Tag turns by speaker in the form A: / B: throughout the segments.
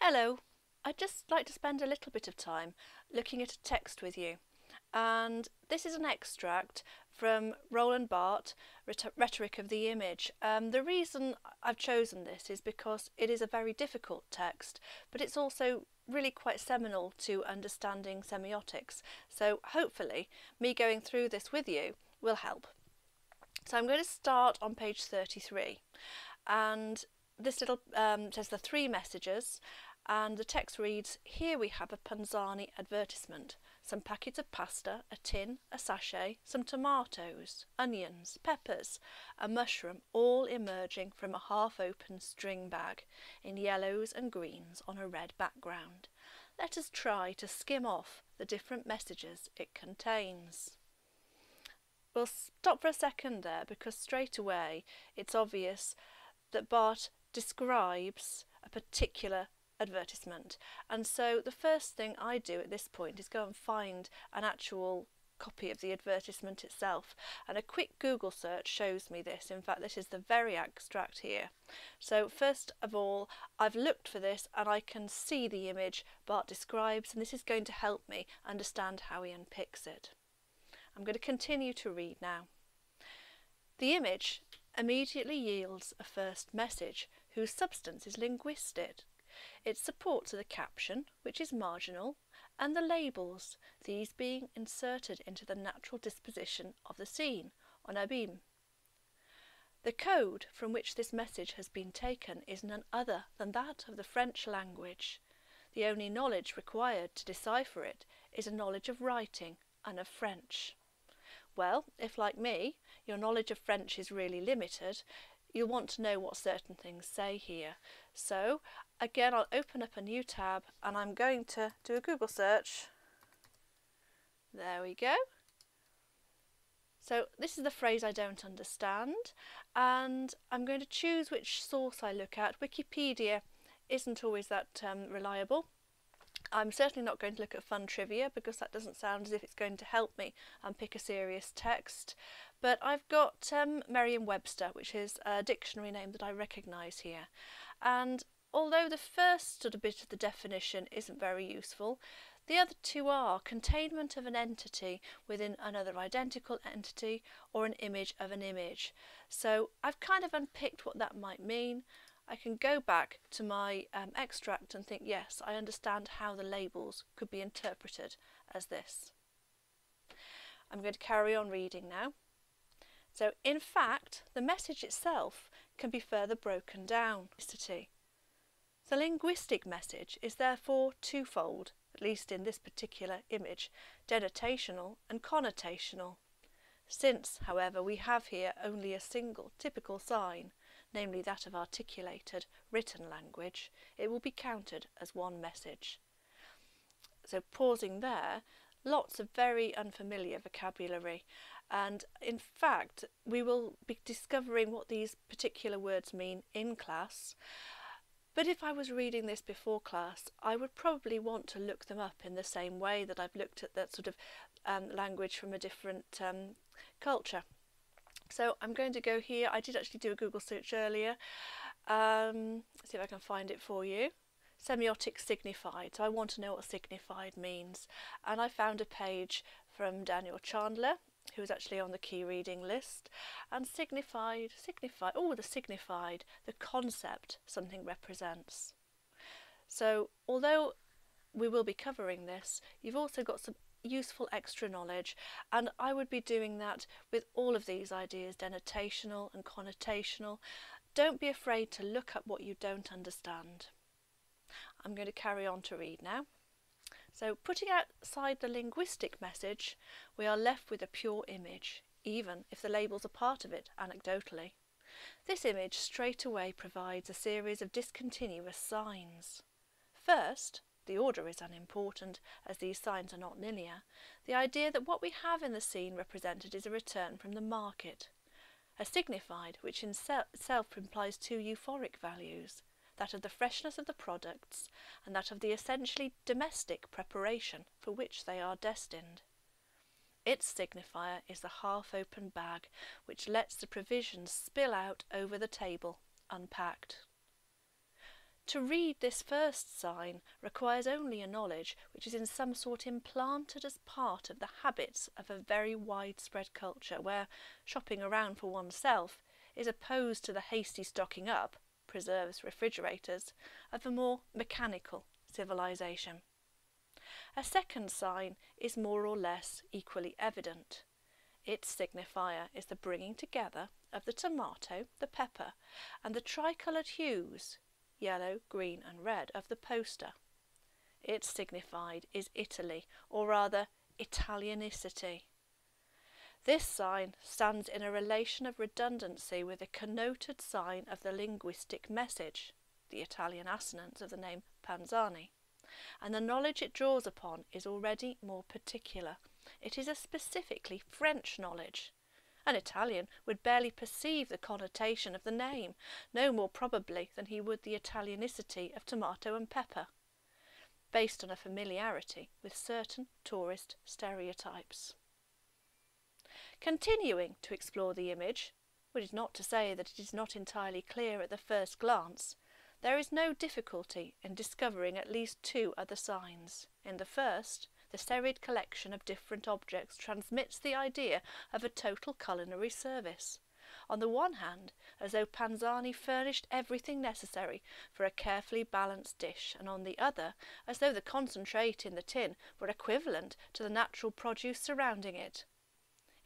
A: Hello, I'd just like to spend a little bit of time looking at a text with you. And this is an extract from Roland Barthes, Rhetoric of the Image. Um, the reason I've chosen this is because it is a very difficult text, but it's also really quite seminal to understanding semiotics. So hopefully, me going through this with you will help. So I'm going to start on page 33. And this little um, says the three messages and the text reads, Here we have a Panzani advertisement. Some packets of pasta, a tin, a sachet, some tomatoes, onions, peppers, a mushroom, all emerging from a half-open string bag in yellows and greens on a red background. Let us try to skim off the different messages it contains. We'll stop for a second there because straight away it's obvious that Barthes describes a particular advertisement. And so the first thing I do at this point is go and find an actual copy of the advertisement itself. And a quick Google search shows me this. In fact this is the very extract here. So first of all I've looked for this and I can see the image Barthes describes and this is going to help me understand how he unpicks it. I'm going to continue to read now. The image immediately yields a first message whose substance is linguistic its supports the caption, which is marginal, and the labels, these being inserted into the natural disposition of the scene, en abîme. The code from which this message has been taken is none other than that of the French language. The only knowledge required to decipher it is a knowledge of writing and of French. Well, if like me, your knowledge of French is really limited, you'll want to know what certain things say here. So again, I'll open up a new tab and I'm going to do a Google search. There we go. So this is the phrase I don't understand and I'm going to choose which source I look at. Wikipedia isn't always that um, reliable. I'm certainly not going to look at fun trivia because that doesn't sound as if it's going to help me and pick a serious text. But I've got um, Merriam-Webster, which is a dictionary name that I recognise here. And although the first sort of bit of the definition isn't very useful, the other two are containment of an entity within another identical entity or an image of an image. So I've kind of unpicked what that might mean. I can go back to my um, extract and think, yes, I understand how the labels could be interpreted as this. I'm going to carry on reading now. So in fact, the message itself can be further broken down. The linguistic message is therefore twofold, at least in this particular image, denotational and connotational. Since, however, we have here only a single typical sign, namely that of articulated written language, it will be counted as one message. So pausing there, lots of very unfamiliar vocabulary and in fact we will be discovering what these particular words mean in class but if I was reading this before class, I would probably want to look them up in the same way that I've looked at that sort of um, language from a different um, culture. So I'm going to go here. I did actually do a Google search earlier. Um, see if I can find it for you. Semiotic signified. So I want to know what signified means. And I found a page from Daniel Chandler who was actually on the key reading list, and signified, signified, oh, the signified, the concept something represents. So, although we will be covering this, you've also got some useful extra knowledge, and I would be doing that with all of these ideas, denotational and connotational. Don't be afraid to look up what you don't understand. I'm going to carry on to read now. So putting outside the linguistic message, we are left with a pure image, even if the labels are part of it anecdotally. This image straight away provides a series of discontinuous signs. First, the order is unimportant, as these signs are not linear, the idea that what we have in the scene represented is a return from the market. A signified, which in itself implies two euphoric values, that of the freshness of the products, and that of the essentially domestic preparation for which they are destined. Its signifier is the half-open bag, which lets the provisions spill out over the table, unpacked. To read this first sign requires only a knowledge which is in some sort implanted as part of the habits of a very widespread culture where shopping around for oneself is opposed to the hasty stocking up, preserves refrigerators, of a more mechanical civilization. A second sign is more or less equally evident. Its signifier is the bringing together of the tomato, the pepper, and the tricoloured hues, yellow, green, and red, of the poster. Its signified is Italy, or rather Italianicity. This sign stands in a relation of redundancy with the connoted sign of the linguistic message, the Italian assonance of the name Panzani, and the knowledge it draws upon is already more particular. It is a specifically French knowledge. An Italian would barely perceive the connotation of the name, no more probably than he would the Italianicity of tomato and pepper, based on a familiarity with certain tourist stereotypes. Continuing to explore the image, which is not to say that it is not entirely clear at the first glance, there is no difficulty in discovering at least two other signs. In the first, the serried collection of different objects transmits the idea of a total culinary service. On the one hand, as though Panzani furnished everything necessary for a carefully balanced dish, and on the other, as though the concentrate in the tin were equivalent to the natural produce surrounding it.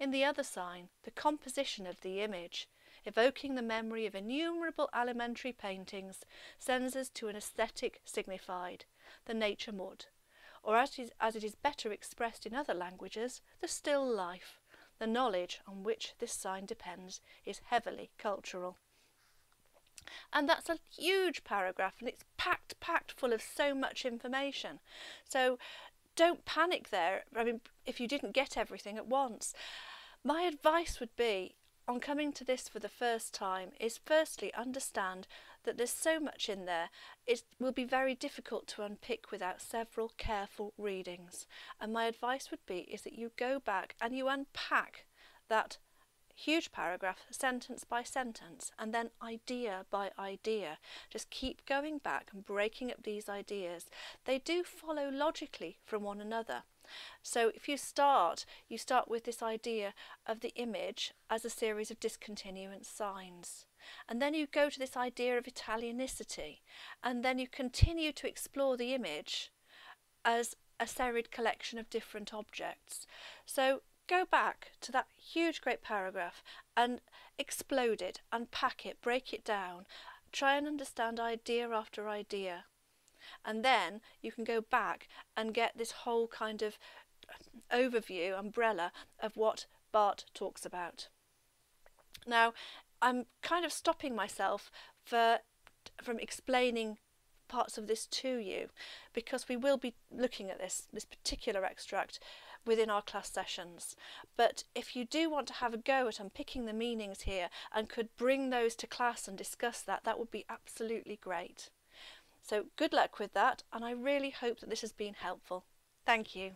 A: In the other sign, the composition of the image, evoking the memory of innumerable alimentary paintings, sends us to an aesthetic signified, the nature morte, or as it, is, as it is better expressed in other languages, the still life. The knowledge on which this sign depends is heavily cultural. And that's a huge paragraph and it's packed, packed full of so much information. So don't panic there. I mean, if you didn't get everything at once. My advice would be on coming to this for the first time is firstly understand that there's so much in there it will be very difficult to unpick without several careful readings. And my advice would be is that you go back and you unpack that huge paragraph sentence by sentence and then idea by idea. Just keep going back and breaking up these ideas. They do follow logically from one another so if you start, you start with this idea of the image as a series of discontinuous signs. And then you go to this idea of Italianicity. And then you continue to explore the image as a serried collection of different objects. So go back to that huge great paragraph and explode it, unpack it, break it down, try and understand idea after idea and then you can go back and get this whole kind of uh, overview umbrella of what Barthes talks about. Now, I'm kind of stopping myself for from explaining parts of this to you because we will be looking at this this particular extract within our class sessions. But if you do want to have a go at unpicking the meanings here and could bring those to class and discuss that, that would be absolutely great. So good luck with that and I really hope that this has been helpful. Thank you.